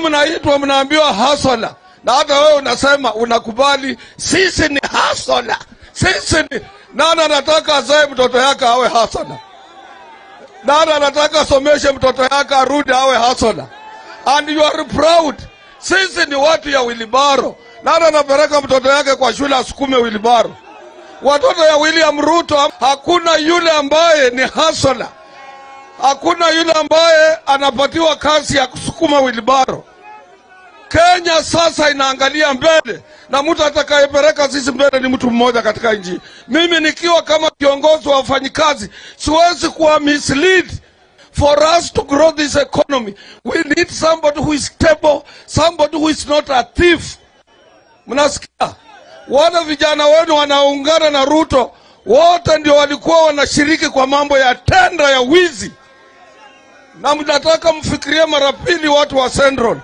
mnaitwa mnaambiwa hasola, na hata wewe unasema unakubali, sisi ni hasola, sisi ni nani anataka azae mtoto yake awe hasola? Nani anataka asomeshe mtoto yake arudi awe hasola? And you are proud. Sisi ni watu ya wilibaro. Nani anapeleka mtoto yake kwa shule asukume wilibaro? Watoto ya William Ruto, hakuna yule ambaye ni hasola, hakuna yule ambaye anapatiwa kazi ya kusukuma wilibaro. Kenya sasa inaangalia mbele na mtu atakayepeleka sisi mbele ni mtu mmoja katika nchi. Mimi nikiwa kama kiongozi wa wafanyikazi siwezi kuwa mislead. For us to grow this economy, we need somebody who is stable, somebody who is not a thief. Mnasikia? Wale vijana wenu wanaungana na Ruto wote ndio walikuwa wanashiriki kwa mambo ya tenda ya wizi, na mnataka mfikirie mara pili watu wa Central.